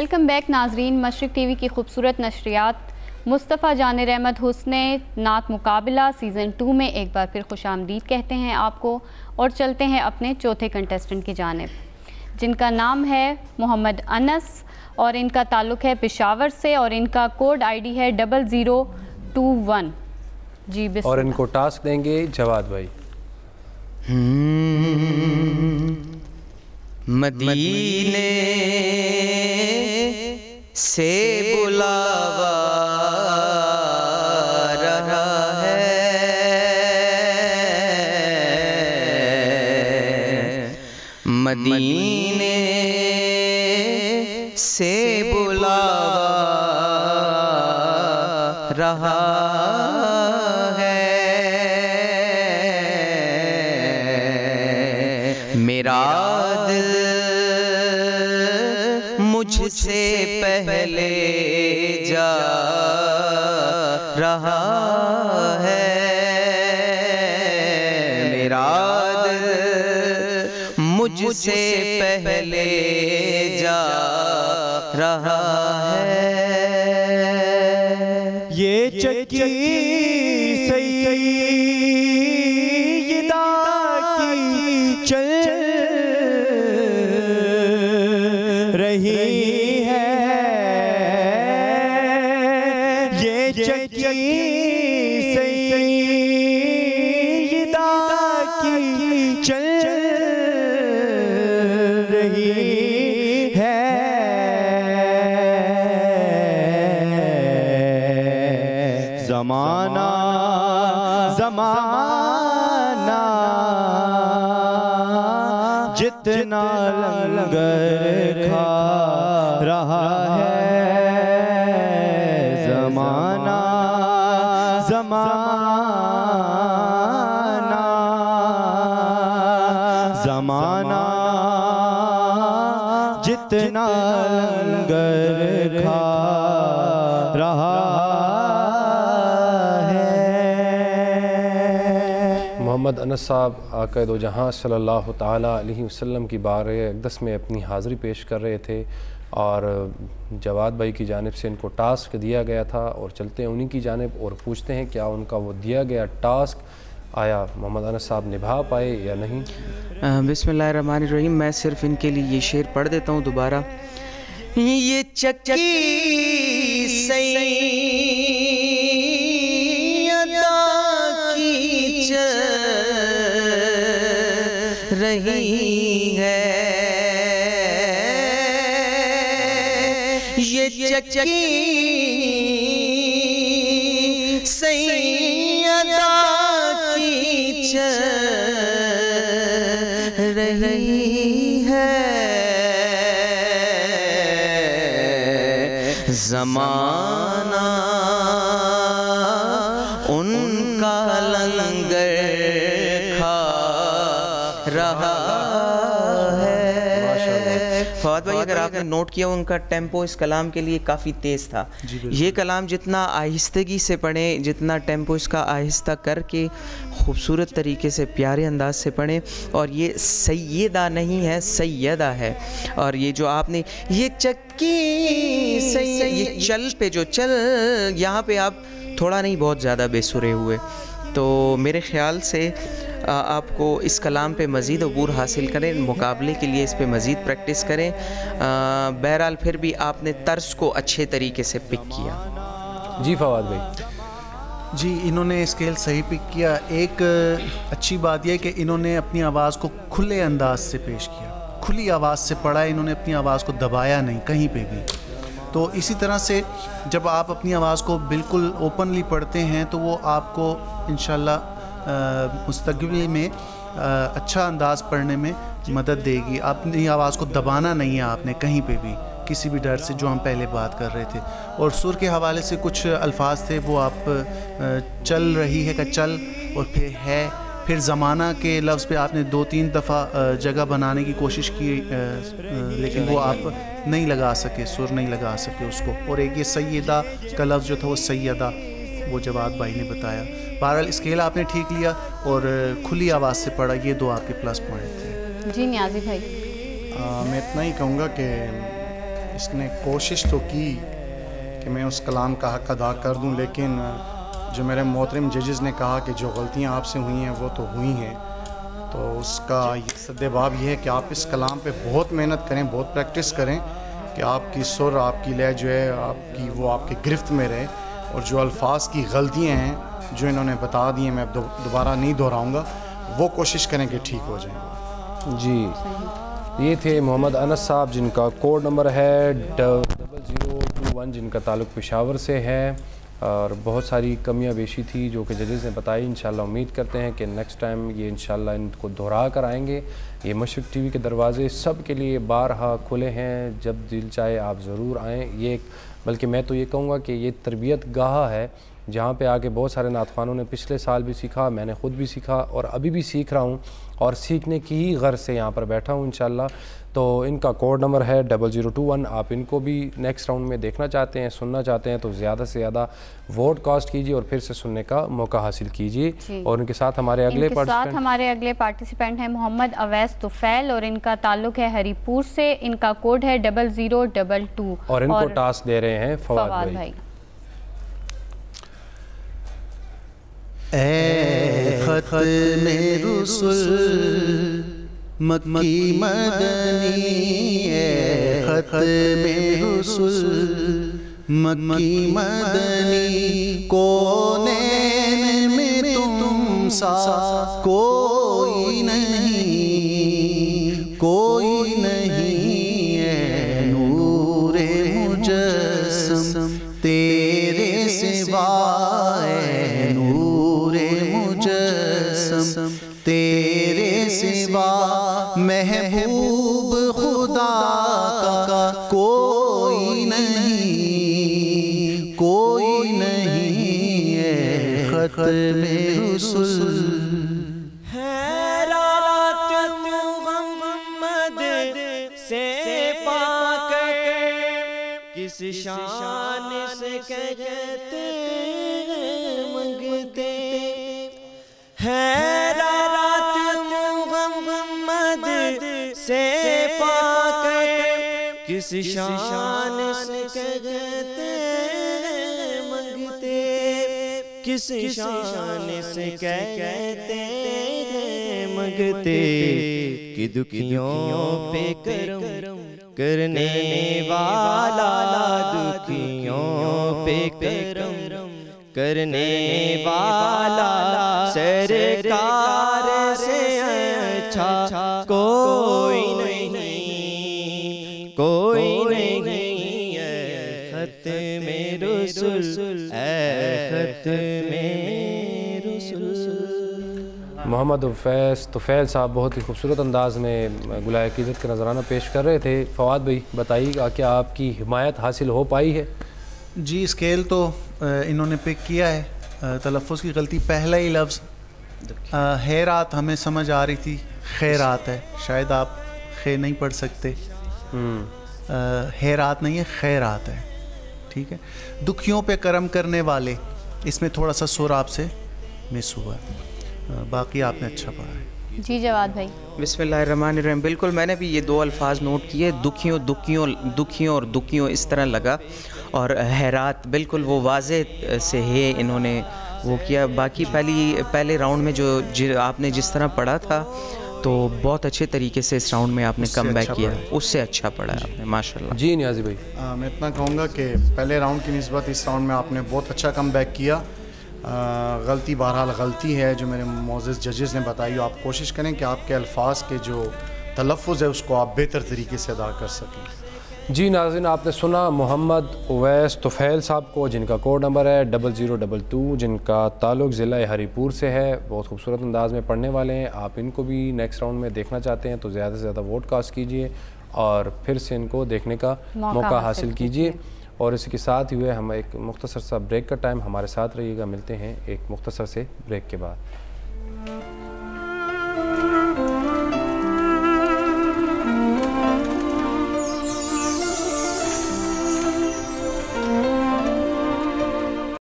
Welcome back नाजरीन Mashrak TV की खूबसूरत नशरियात। मुस्तफ़ा जान रहमत हुसन नात मुकाबला सीज़न टू में एक बार फिर खुश आमदीद कहते हैं आपको और चलते हैं अपने चौथे कंटेस्टेंट की जानब जिनका नाम है मोहम्मद अनस और इनका ताल्लुक़ है पेशावर से और इनका कोड आईडी है डबल ज़ीरो टू वन। जी और इनको टास्क देंगे जवाद भाई। मदीने से बुलावा रहा है। मदीने से बुलावा रहा रहा है। मेरा दिल मुझसे पहले जा रहा है। ये चक्की रही है। जमाना जमाना जितना लंगर खा रहा है। जमाना जमाना जितना लंगर खा रहा मोहम्मद अनस साहब आका दो जहाँ वसल्लम की बार अकदस में अपनी हाज़िरी पेश कर रहे थे और जवाद भाई की जानब से इनको टास्क दिया गया था और चलते हैं उन्हीं की जानब और पूछते हैं क्या उनका वो दिया गया टास्क आया, मोहम्मद अनस साहब निभा पाए या नहीं। बिस्मिल्लाहिर्रहमानिर्रहीम, मैं सिर्फ़ इनके लिए ये शेर पढ़ देता हूँ दोबारा। ये चक्की रही है। ये चक्की जमाना आपने नोट किया उनका टेंपो इस कलाम के लिए काफ़ी तेज़ था। ये कलाम जितना आहिस्तगी से पढ़ें जितना टेंपो इसका आहिस्ता करके खूबसूरत तरीके से प्यारे अंदाज से पढ़ें और ये सैदा नहीं है सैदा है। और ये जो आपने ये चक्की सैयद ये चल पे जो चल यहाँ पे आप थोड़ा नहीं बहुत ज़्यादा बेसुरे हुए। तो मेरे ख्याल से आपको इस कलाम पे मज़ीद अबूर हासिल करें मुकाबले के लिए इस पे मज़ीद प्रैक्टिस करें। बहरहाल फिर भी आपने तर्स को अच्छे तरीके से पिक किया। जी फवाद भाई। जी इन्होंने स्केल सही पिक किया। एक अच्छी बात यह कि इन्होंने अपनी आवाज़ को खुले अंदाज से पेश किया। खुली आवाज़ से पढ़ा इन्होंने अपनी आवाज़ को दबाया नहीं कहीं पे भी। तो इसी तरह से जब आप अपनी आवाज़ को बिल्कुल ओपनली पढ़ते हैं तो वो आपको इन मुस्तबिल में अच्छा अंदाज़ पढ़ने में मदद देगी। अपनी आवाज़ को दबाना नहीं है आपने कहीं पे भी, किसी भी डर से जो हम पहले बात कर रहे थे। और सुर के हवाले से कुछ अल्फाज थे, वो आप चल रही है का चल, और फिर है, फिर ज़माना के लफ्ज़ पे आपने दो तीन दफ़ा जगह बनाने की कोशिश की लेकिन वो आप नहीं लगा सके, सुर नहीं लगा सके उसको। और एक ये सैदा का लफ्ज़ जो था, वो सैदा वो जवाब भाई ने बताया। बहरहाल स्केल आपने ठीक लिया और खुली आवाज़ से पढ़ा ये दो आपके प्लस पॉइंट थे। जी न्याजी भाई। आ, मैं इतना ही कहूँगा कि इसने कोशिश तो की कि मैं उस कलाम का हक अदा कर दूँ लेकिन जो मेरे मोहतरम जजेस ने कहा कि जो गलतियाँ आपसे हुई हैं वो तो हुई हैं। तो उसका सद्देबाब ये है कि आप इस कलाम पे बहुत मेहनत करें बहुत प्रैक्टिस करें कि आपकी सुर आपकी लय जो है आपकी वो आपके गिरफ्त में रहे। और जो अल्फाज की गलतियाँ हैं, जो इन्होंने बता दी हैं, मैं दोबारा नहीं दोहराऊँगा, वो कोशिश करें कि ठीक हो जाए। जी। ये थे मोहम्मद अनस साहब, जिनका कोड नंबर है डबल ज़ीरो टू वन, जिनका ताल्लुक पेशावर से है। और बहुत सारी कमियाँ बेशी थी जो कि जजेस ने बताई। इन उम्मीद करते हैं कि नेक्स्ट टाइम ये इन इनको दोहरा कर आएँगे। ये मशरक टीवी के दरवाज़े सब के लिए बारहा खुले हैं। जब दिल चाहे आप ज़रूर आएँ। ये बल्कि मैं तो ये कहूँगा कि ये तरबियत गाह है, जहाँ पे आके बहुत सारे नातखानों ने पिछले साल भी सीखा, मैंने ख़ुद भी सीखा और अभी भी सीख रहा हूँ और सीखने की ही गर्ज से यहाँ पर बैठा हूँ इन तो इनका कोड नंबर है डबल ज़ीरो टू वन। आप इनको भी नेक्स्ट राउंड में देखना चाहते हैं सुनना चाहते हैं तो ज़्यादा से ज़्यादा वोट कास्ट कीजिए और फिर से सुनने का मौका हासिल कीजिए। और उनके साथ हमारे अगले साथ हमारे अगले पार्टिसिपेंट हैं मोहम्मद अवैस तुफैल और इनका ताल्लुक है हरीपुर से। इनका कोड है डबल ज़ीरो डबल टू। और इनको टास्क दे रहे हैं फवाद भाई। ए खत में रुसुल मक्की मदनी खत में रुसुल मक्की मदनी कोने में तुम सा? कोई नहीं। कोई नहीं है खत में रसुल। किस शान से कहते मंगते। हैं किस शान से कहते किस शान से कहते मगते कि दुखियों पे करम करने वाला दुखियों पे करम करने वाला सरकार से अच्छा कोई मोहम्मद फैज़ तुफ़ैल साहब बहुत ही खूबसूरत अंदाज में गुलाय कीज़त का नजराना पेश कर रहे थे। फवाद भाई बताइएगा क्या आपकी हिमायत हासिल हो पाई है? जी स्केल तो इन्होंने पिक किया है। तलफ़ की गलती पहला ही लफ्ज़। हैरात हमें समझ आ रही थी खैरात है। शायद आप खे नहीं पढ़ सकते। हम्म। हैरात नहीं है खैरात है। ठीक है? दुखियों पे कर्म करने वाले इसमें थोड़ा सा सुर आपसे मिस हुआ। बाकी आपने अच्छा पढ़ा है। जी जवाद भाई। बिस्मिल्लाहिर्रहमानिर्रहीम। बिल्कुल मैंने भी ये दो अल्फाज नोट किए। दुखियों दुखियों दुखियों और दुखियों इस तरह लगा। और हैरात बिल्कुल वो वाजे से है इन्होंने वो किया। बाकी पहली पहले राउंड में जो जि, आपने जिस तरह पढ़ा था तो बहुत अच्छे तरीके से इस राउंड में आपने कम बैक अच्छा किया। उससे अच्छा पढ़ा है आपने माशाल्लाह। जी नियाजी भाई। आ, मैं इतना कहूँगा कि पहले राउंड की नस्बत इस राउंड में आपने बहुत अच्छा कम बैक किया। गलती बहरहाल गलती है जो मेरे मोज़ जजेस ने बताई आप कोशिश करें कि आपके अल्फाज के जो तलफ़ है उसको आप बेहतर तरीके से अदा कर सकें। जी नाजिन आपने सुना मोहम्मद उवैस तुफ़ैल साहब को जिनका कोड नंबर है डबल ज़ीरो डबल टू जिनका ताल्लुक़ ज़िला हरीपुर से है। बहुत खूबसूरत अंदाज में पढ़ने वाले हैं। आप इनको भी नेक्स्ट राउंड में देखना चाहते हैं तो ज़्यादा से ज़्यादा वोट कास्ट कीजिए और फिर से इनको देखने का मौका हासिल कीजिए। और इसी के साथ ही हुए हम एक मुख्तसर सा ब्रेक का टाइम हमारे साथ रहिएगा, मिलते हैं एक मुख्तसर से ब्रेक के बाद।